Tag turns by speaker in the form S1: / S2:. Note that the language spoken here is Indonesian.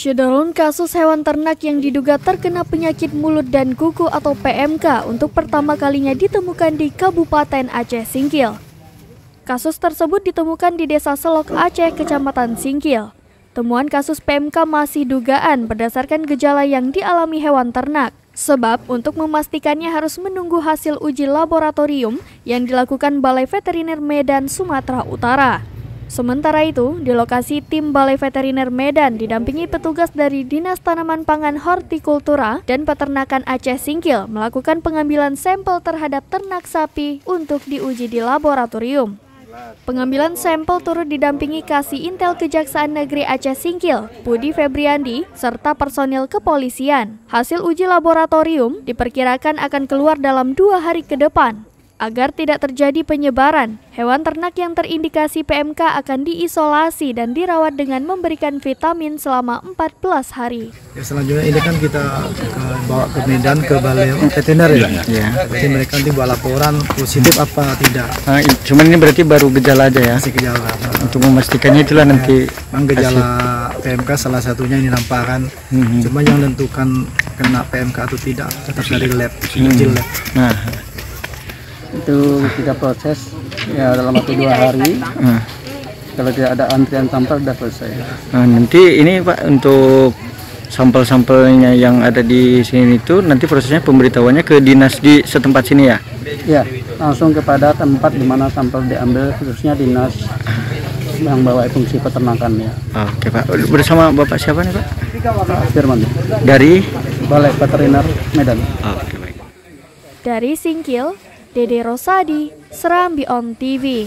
S1: Syederun kasus hewan ternak yang diduga terkena penyakit mulut dan kuku atau PMK untuk pertama kalinya ditemukan di Kabupaten Aceh Singkil. Kasus tersebut ditemukan di Desa Selok Aceh, Kecamatan Singkil. Temuan kasus PMK masih dugaan berdasarkan gejala yang dialami hewan ternak. Sebab untuk memastikannya harus menunggu hasil uji laboratorium yang dilakukan Balai Veteriner Medan, Sumatera Utara. Sementara itu, di lokasi tim Balai Veteriner Medan didampingi petugas dari Dinas Tanaman Pangan Hortikultura dan Peternakan Aceh Singkil melakukan pengambilan sampel terhadap ternak sapi untuk diuji di laboratorium. Pengambilan sampel turut didampingi Kasih Intel Kejaksaan Negeri Aceh Singkil, Budi Febriandi, serta personil kepolisian. Hasil uji laboratorium diperkirakan akan keluar dalam dua hari ke depan. Agar tidak terjadi penyebaran, hewan ternak yang terindikasi PMK akan diisolasi dan dirawat dengan memberikan vitamin selama 14 hari.
S2: Ya, selanjutnya ini kan kita ke, bawa ke Medan ke balai veteriner ya. ya. Berarti mereka nanti buat laporan positif apa tidak.
S3: Nah, cuman ini berarti baru gejala aja ya.
S2: Masih gejala.
S3: Untuk memastikannya itulah ya, nanti.
S2: Memang gejala PMK salah satunya ini nampakan. Hmm. Cuma yang menentukan kena PMK atau tidak tetap dari lab, hmm. lab. Nah
S4: itu kita proses ya dalam waktu dua hari. hmm. kalau tidak ada antrian sampel sudah selesai.
S3: Nah, nanti ini pak untuk sampel-sampelnya yang ada di sini itu nanti prosesnya pemberitahuannya ke dinas di setempat sini ya?
S4: Ya langsung kepada tempat di mana sampel diambil khususnya dinas yang bawa fungsi peternakan ya.
S3: Oke pak. Bersama bapak siapa nih pak?
S4: Pak Firman.
S3: Dari?
S4: Balai Veteriner Medan.
S1: Oke baik. Dari Singkil Dede Rosadi, Serambi On TV.